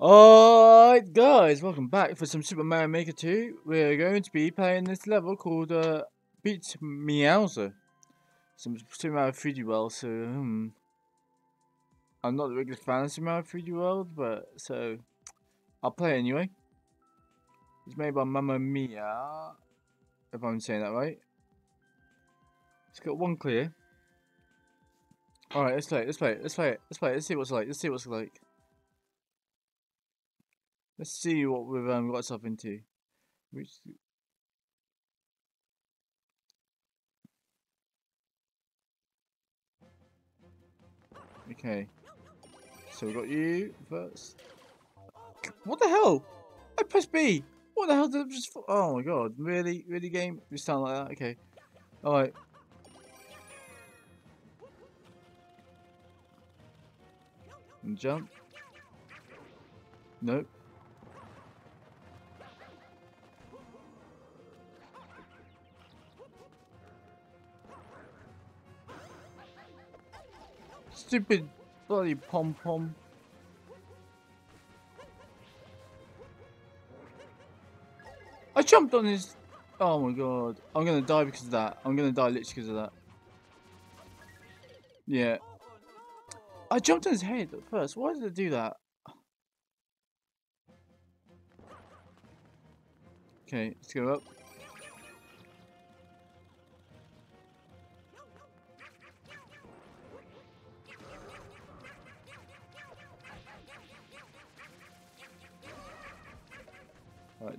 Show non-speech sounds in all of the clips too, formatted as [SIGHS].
Alright guys, welcome back for some Super Mario Maker 2. We're going to be playing this level called uh, Beat Meowser. Some Super Mario 3D World, so hmm. I'm not a regular fan of Super Mario 3D World, but so I'll play anyway. It's made by Mamma Mia, if I'm saying that right. It's got one clear. Alright, let's play it, let's play it, let's play it, let's play it, let's see what's like, let's see what's like. Let's see what we've um, got ourselves into. Which Okay. So we got you first. What the hell? I pressed B. What the hell did I just? Oh my god! Really, really, game? You sound like that? Okay. All right. And jump. Nope. Stupid bloody pom pom. I jumped on his. Oh my god. I'm gonna die because of that. I'm gonna die literally because of that. Yeah. I jumped on his head at first. Why did I do that? Okay, let's go up.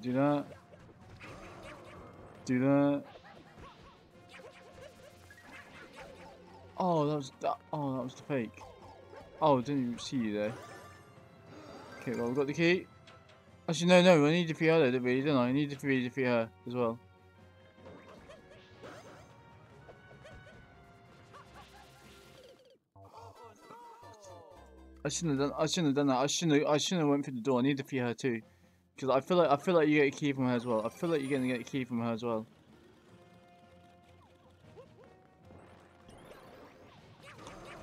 Do that. Do that. Oh, that was that. Oh, that was the fake. Oh, I didn't even see you there. Okay, well, we've got the key. Actually, no, no, I need to defeat her, don't we? Don't I? I need to defeat, defeat her as well. I shouldn't have done. I shouldn't have done that. I shouldn't. Have, I shouldn't have went through the door. I need to defeat her too. Because I feel like I feel like you get a key from her as well. I feel like you're gonna get a key from her as well.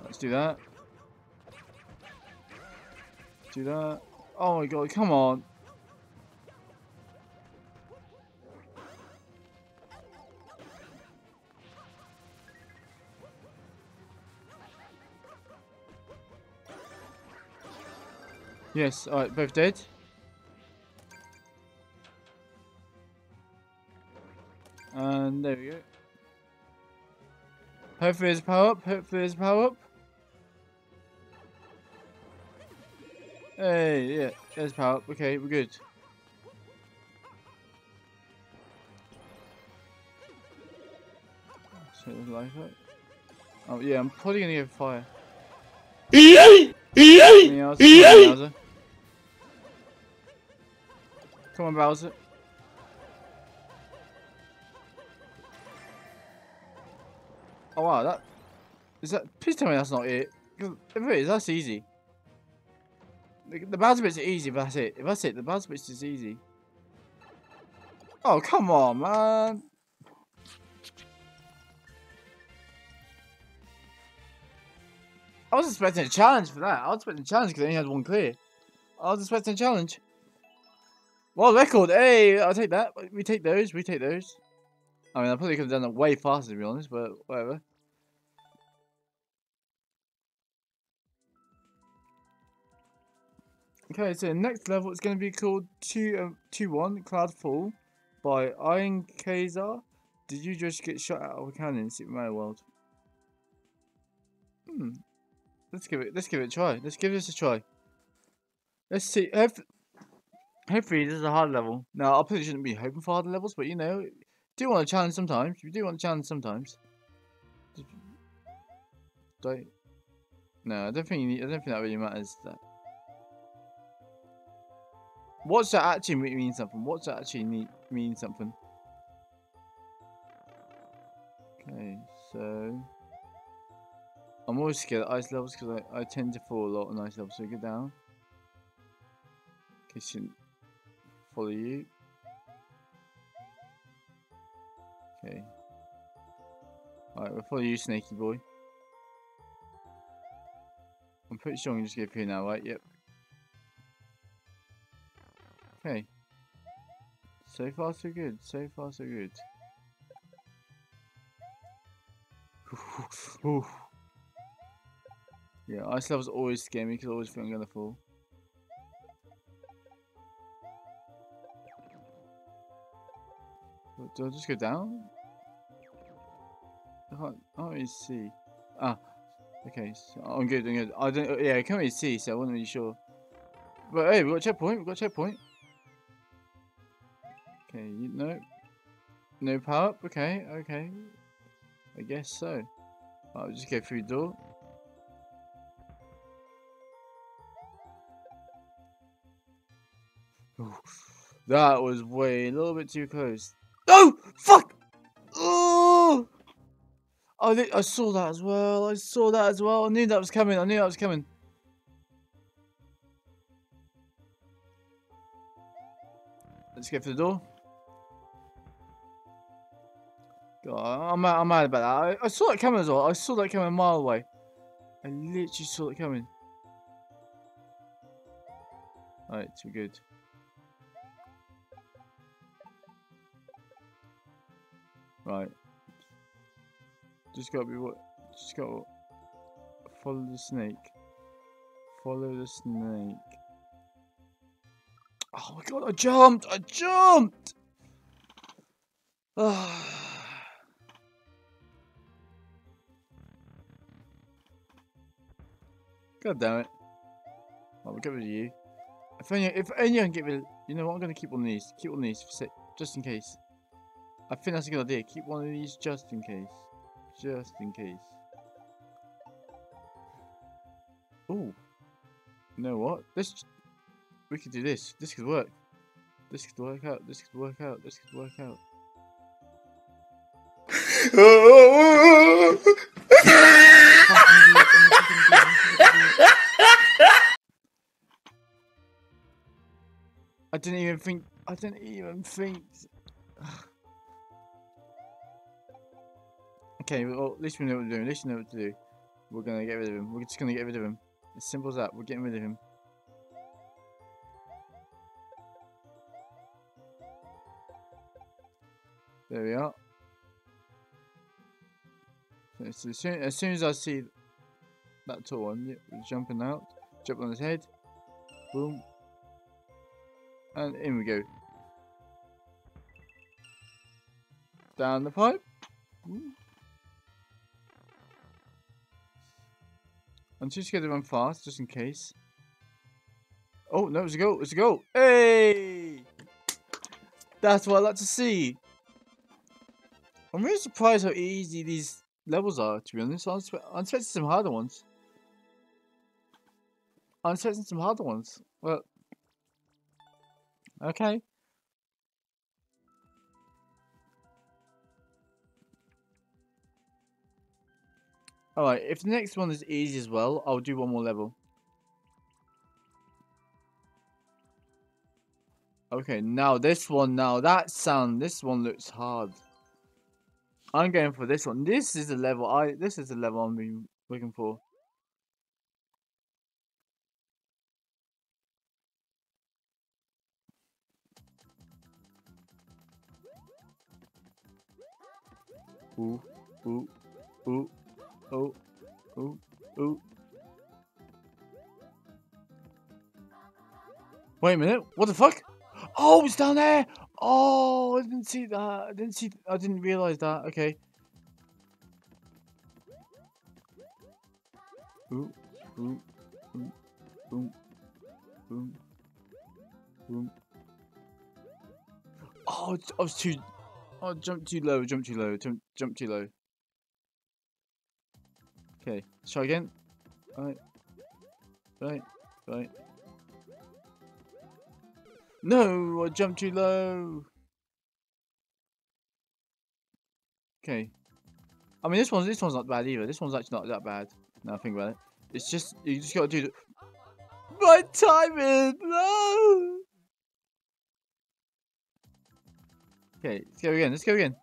Let's do that. Do that. Oh my god, come on. Yes, alright, both dead. And there we go. Hopefully there's power up. Hopefully there's power up. Hey, yeah, there's power up. Okay, we're good. So life up. Oh yeah, I'm probably gonna get fire. Bowser. Come on, Bowser. Wow, that is that. Please tell me that's not it. If it is, that's easy. The, the bounce bits are easy, but that's it. If that's it, the bounce bits is easy. Oh come on, man. I was expecting a challenge for that. I was expecting a challenge because I only had one clear. I was expecting a challenge. Well, record. Hey, I'll take that. We take those. We take those. I mean, I probably could have done it way faster, to be honest, but whatever. Okay, so next level is going to be called 2 um, two 1 Cloud Fall by Iron Kazar. Did you just get shot out of a cannon in Super Mario World? Hmm. Let's give it let's give it a try. Let's give this a try. Let's see. Hopefully this is a hard level. Now I probably shouldn't be hoping for harder levels, but you know, do want a challenge sometimes. You do want a challenge sometimes. Don't. No, I don't think need, I don't think that really matters. That. What's that actually mean something? What's that actually mean something? Okay, so I'm always scared of ice levels because I, I tend to fall a lot on ice levels. So go down. Okay, shouldn't follow you. Okay. Alright, we'll follow you, Snaky Boy. I'm pretty sure I can just get through now, right? Yep. Okay. So far so good. So far so good. [LAUGHS] Yeah, ice levels always scare me because I always think I'm gonna fall. Do I just go down? I can't, I can't really see. Ah, okay. So I'm good. I'm good. I don't. Yeah, I can't really see, so I wasn't really sure. But hey, we got a checkpoint. We got a checkpoint. Okay, you, no, no power up. Okay, okay. I guess so. I'll just go through the door. That was way a little bit too close. Oh, fuck! Oh! I, I saw that as well. I saw that as well. I knew that was coming. I knew that was coming. Let's get for the door. I'm mad, I'm mad about that. I, I saw that coming as well. I saw that coming a mile away. I literally saw it coming. Alright, too good. Right. Just gotta be what? Just gotta follow the snake. Follow the snake. Oh my god! I jumped! I jumped! Ah. God damn it! I'll get rid of you. If only, if only I can get rid. Of, you know what? I'm gonna keep one of these. Keep one of these, just in case. I think that's a good idea. Keep one of these just in case. Just in case. Oh. You know what? This we could do this. This could work. This could work out. This could work out. This could work out. [LAUGHS] didn't even think. I didn't even think. [SIGHS] Okay, well, at least we know what we're doing. At least we know what to do. We're gonna get rid of him. We're just gonna get rid of him. As simple as that. We're getting rid of him. There we are. So as, soon, as soon as I see that tall one, jumping out. Jump on his head. Boom. And in we go. Down the pipe. I'm too scared to run fast, just in case. Oh, no, it's a go. It's a go. Hey! That's what I like to see. I'm really surprised how easy these levels are, to be honest. I'm, I'm expecting some harder ones. I'm expecting some harder ones. Well, okay. Alright, if the next one is easy as well, I'll do one more level. Okay, now this one, now that sound, this one looks hard. I'm going for this one. This is the level I, this is the level I'm looking for. Ooh, ooh, ooh oh, oh, oh. Wait a minute, what the fuck? Oh, it's down there! Oh, I didn't see that. I didn't see, I didn't realize that. Okay. Ooh, ooh, ooh, boom, boom, boom. Oh, I was too, oh, jump too low, jump too low, jump, jump too low. Okay, let's try again. Right. Right. Right. No, I jumped too low. Okay. I mean, this one's this one's not bad either. This one's actually not that bad. Now think about it. It's just you just gotta do the right timing. No. Okay, let's go again. Let's go again.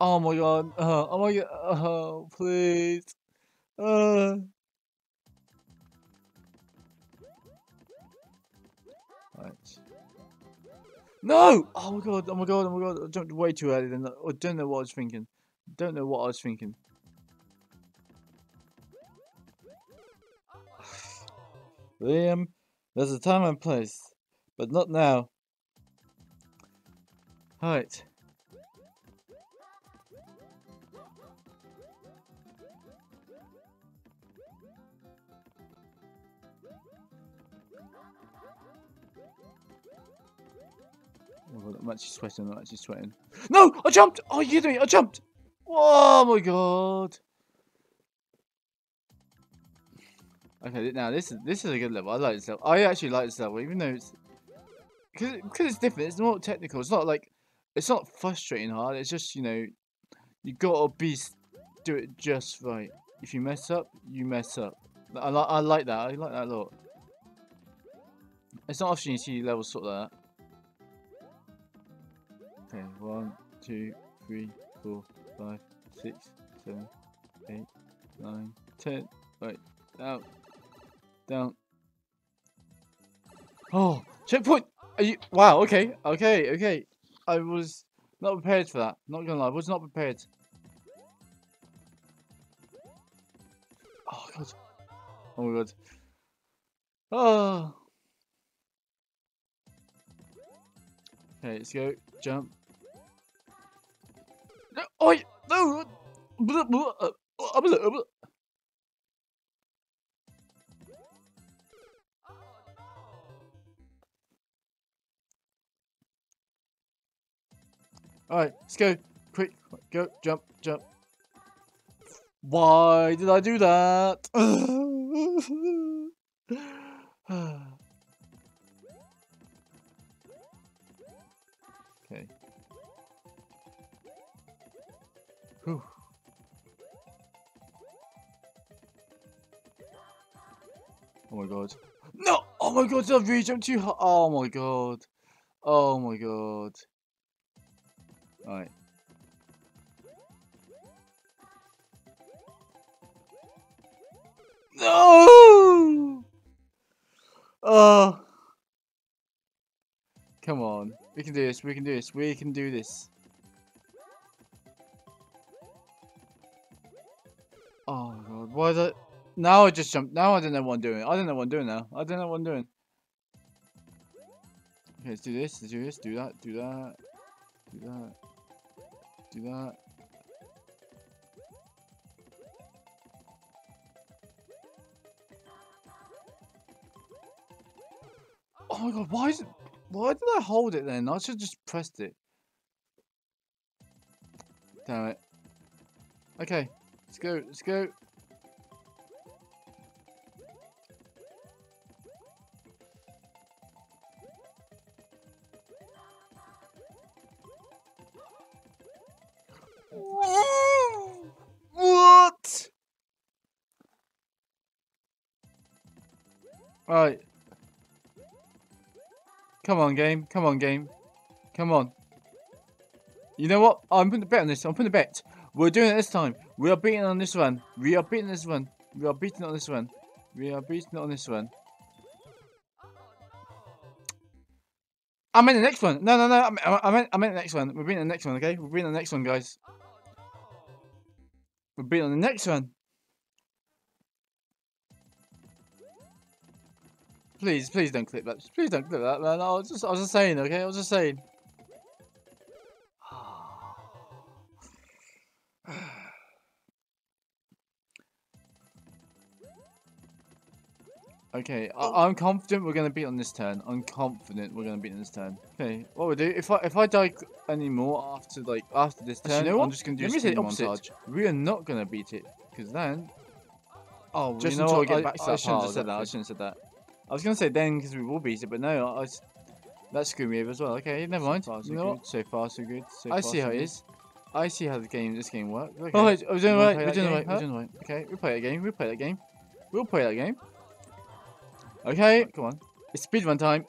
Oh my god. Uh, oh my god. Oh, please. Uh. Right. No! Oh my god, oh my god, oh my god. I jumped way too early then. I don't know what I was thinking. Don't know what I was thinking. [SIGHS] Liam, there's a time and place, but not now. Right. Oh god, I'm actually sweating, I'm actually sweating. No! I jumped! Oh, you doing? I jumped! Oh my god! Okay, now this is this is a good level. I like this level. I actually like this level, even though it's because it's different. It's not technical. It's not like it's not frustrating hard. It's just you know you gotta be do it just right. If you mess up, you mess up. I like I like that. I like that a lot. It's not often you see levels sort of that. Okay, one, two, three, four, five, six, seven, eight, nine, ten. Right, down, down. Oh, checkpoint! Are you? Wow. Okay. Okay. Okay. I was not prepared for that. Not gonna lie, I was not prepared. Oh god. Oh my god. Oh. Okay, let's go. Jump. No, oh, no. Alright, let's go. Quick, go, jump, jump. Why did I do that? [SIGHS] okay. Whew. Oh my god. No! Oh my god, did I jump too high? Oh my god. Oh my god. Alright. No! Oh. Come on. We can do this. We can do this. We can do this. Oh god. Why is it? Now I just jumped. Now I don't know what I'm doing. I don't know what I'm doing now. I don't know what I'm doing. Okay, let's do this. Let's do this. Do that. Do that. Do that. Do that. Oh my god, why is it why did I hold it then? I should just pressed it. Damn it. Okay, let's go, let's go. What? Right. Come on, game. Come on, game. Come on. You know what? I'm putting a bet on this. I'm putting a bet. We're doing it this time. We are beating on this one. We are beating this one. We are beating on this one. We are beating on this one. I'm in the next one. No, no, no. I'm, I'm, in, I'm in the next one. We're beating the next one, okay? We're beating the next one, guys. We're beating on the next one. Please, please don't clip that. Please don't clip that, man. I was just, I was just saying, okay? I was just saying. Okay, I oh. am confident we're gonna beat on this turn. I'm confident we're gonna beat on this turn. Okay, what we do if I if I die anymore after like after this turn, you know I'm just gonna do Let say montage. We are not gonna beat it because then. Oh, just you know until I get back to I, that I shouldn't have said that. I shouldn't have said that. I was gonna say then because we will beat it, but no, I, I that screwed me over as well. Okay, never mind. So far, so you know good. So far, so good. So I see how it is. I see how the game, this game works. Okay. Oh, we're doing right. We're doing right. We're doing right. Okay, we'll play that game. We'll play that game. We'll play that game. Okay, come on. It's speedrun time.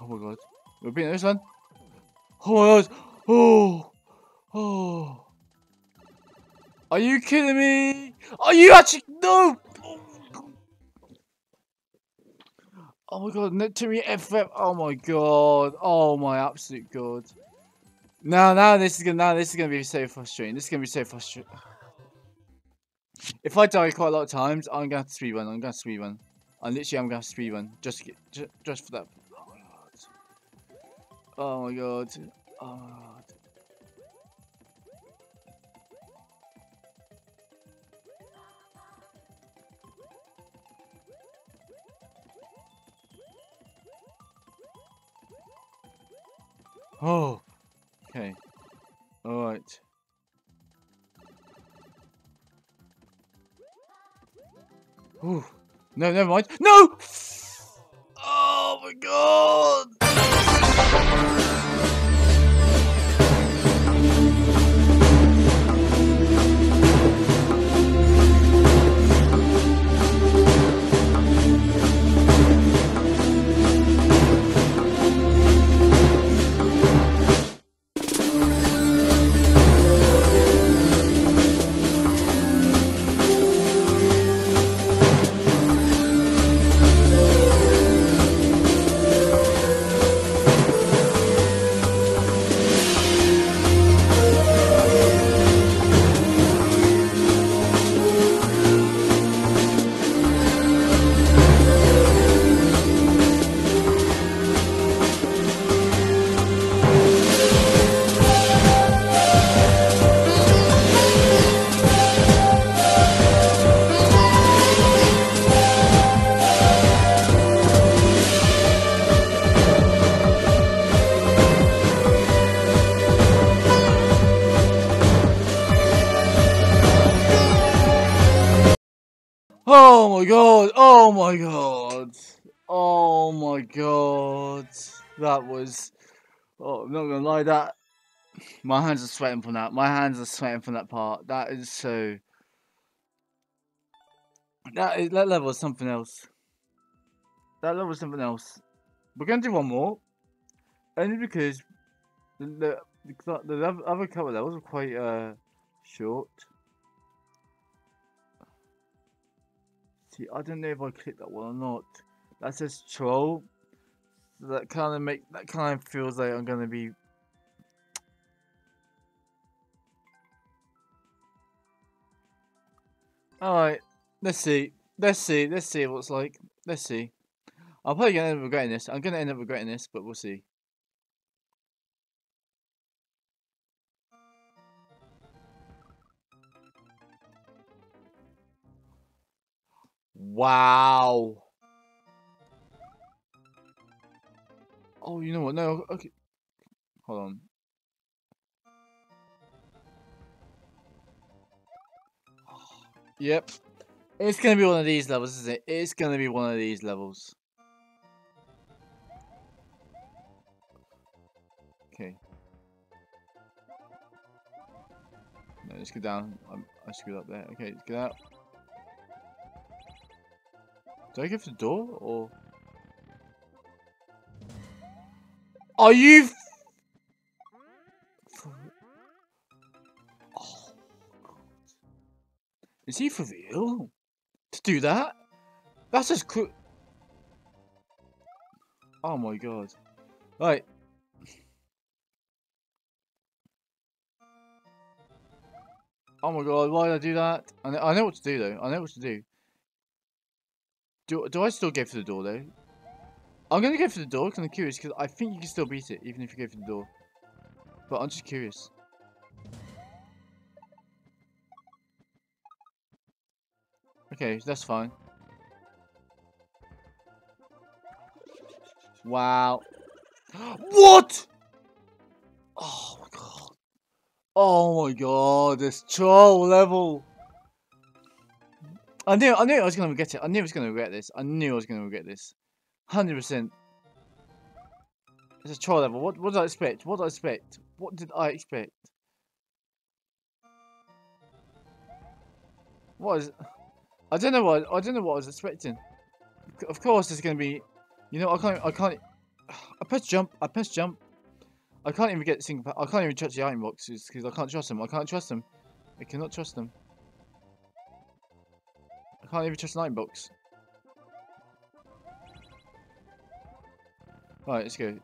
Oh my god. We're beating this one. Oh my god. Oh. Oh. Are you kidding me? Are you actually? No. Oh my god, Neptune FF. Oh my god. Oh my absolute god. Now, now this is gonna now this is gonna be so frustrating. This is gonna be so frustrating. If I die quite a lot of times, I'm gonna have to speed run. I'm gonna speed run. I literally am gonna have to speed run just to get just, just for that. Oh. Oh my god. Oh my god. Oh. Okay. Ooh. No, never mind. No! Oh my god! Oh my god! That was. Oh, I'm not gonna lie, that. My hands are sweating from that. My hands are sweating from that part. That is so. That is that level is something else. That level is something else. We're gonna do one more, only because the the, the, the other- couple levels are quite uh short. See, I don't know if I clicked that one or not. That says troll. So that kind of make that kind of feels like I'm gonna be. All right, let's see. Let's see. Let's see what's like. Let's see. I'm probably gonna end up regretting this. I'm gonna end up regretting this, but we'll see. Wow. Oh, you know what? No, okay. Hold on. [SIGHS] Yep. It's gonna be one of these levels, isn't it? It's gonna be one of these levels. Okay. No, let's go down. I'm, I screwed up there. Okay, let's get out. Do I for the door or? Are you? Oh. Is he for real? To do that? That's just cool. Oh my god. Right. Oh my god, why did I do that? I know, I know what to do though. I know what to do. Do, do I still go for the door though? I'm gonna go for the door because I'm curious because I think you can still beat it even if you go for the door. But I'm just curious. Okay, that's fine. Wow. [GASPS] What? Oh my god. Oh my god, this troll level. I knew I knew I was gonna regret it. I knew I was gonna regret this. I knew I was gonna regret this. Hundred percent. It's a trial level. What what did I expect? What did I expect? What did I expect? What is I don't know what I don't know what I was expecting. Of course it's gonna be you know I can't I can't [SIGHS] I press jump, I press jump. I can't even get the single I can't even touch the item boxes because I can't trust them. I can't trust them. I cannot trust them. I can't even trust an item box. Right, let's go.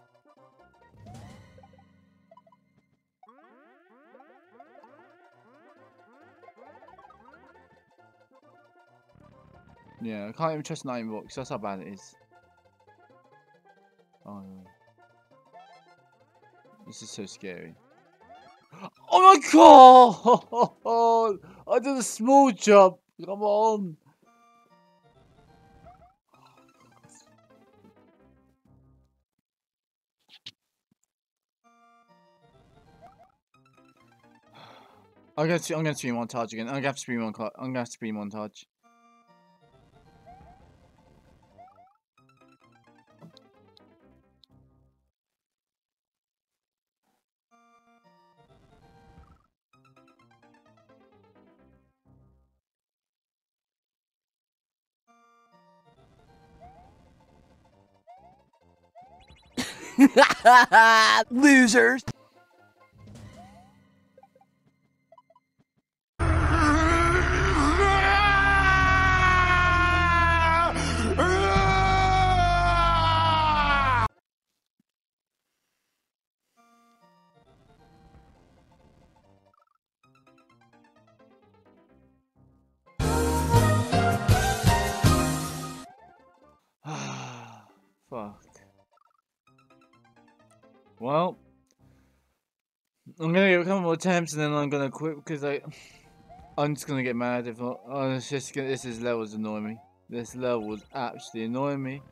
Yeah, I can't even trust Night Box. That's how bad it is. Oh no. This is so scary. [GASPS] Oh my god! [LAUGHS] I did a small jump. Come on. I'm gonna I'm gonna stream montage again. I'm gonna have to stream montage. I'm gonna have to stream montage. [LAUGHS] Losers. Fuck. Well, I'm gonna get a couple more attempts and then I'm gonna quit because I, I'm just gonna get mad if not. Oh, it's just gonna, this is levels annoying me. This level was actually annoying me.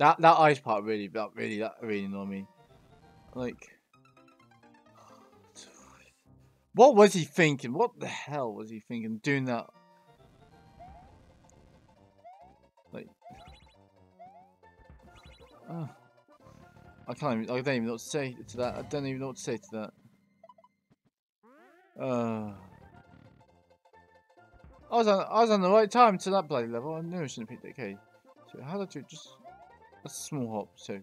That that ice part really that really that really annoyed me. Like What was he thinking? What the hell was he thinking doing that? Like oh. I can't even I don't even know what to say to that. I don't even know what to say to that. Uh I was on I was on the right time to that bloody level. I knew I shouldn't have picked that key. So how did you just that's a small hop, so.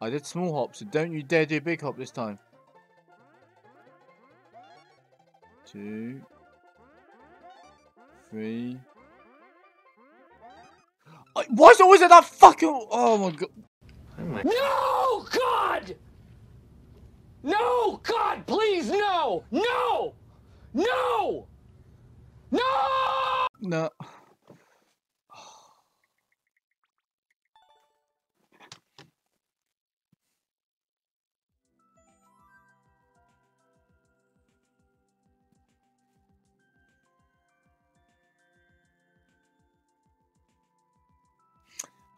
I did small hop, so don't you dare do a big hop this time. Two. Three. I, why is it always at that fucking. Oh my god. No, God! No, God, please, no! No! No! No! No.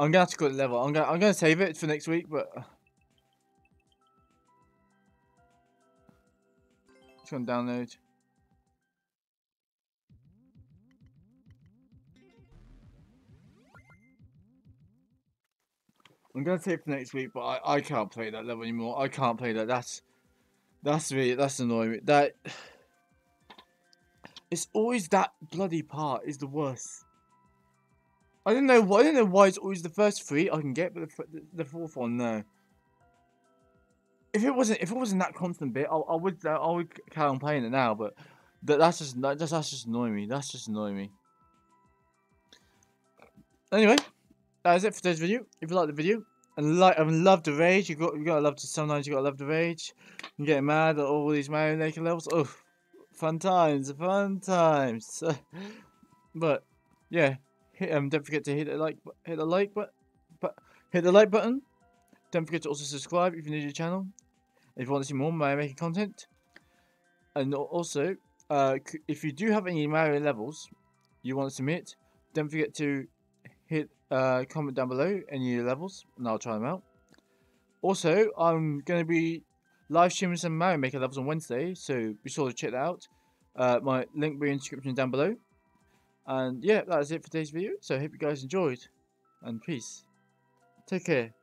I'm gonna have to go to level. I'm gonna I'm gonna save it for next week, but it's gonna download. I'm gonna save it for next week, but I, I can't play that level anymore. I can't play that. That's that's really that's annoying me. That it's always that bloody part is the worst. I don't know. I don't know why it's always the first three I can get, but the, the fourth one, no. If it wasn't, if it wasn't that constant bit, I, I would, uh, I would carry on playing it now. But that, that's just, that, that's, that's just annoying me. That's just annoying me. Anyway, that is it for today's video. If you like the video and like and love the rage, you got you gotta love to sometimes you gotta love the rage. You get mad at all these Mario levels. Oh, fun times, fun times. [LAUGHS] but yeah. Hit, um, don't forget to hit the like, hit the like, but, but hit the like button. Don't forget to also subscribe if you're new to the channel. If you want to see more Mario Maker content, and also, uh, if you do have any Mario levels you want to submit, don't forget to hit uh, comment down below any levels, and I'll try them out. Also, I'm going to be live streaming some Mario Maker levels on Wednesday, so be sure to check that out. Uh, my link will be in the description down below. And yeah, that's it for today's video. So I hope you guys enjoyed. And peace. Take care.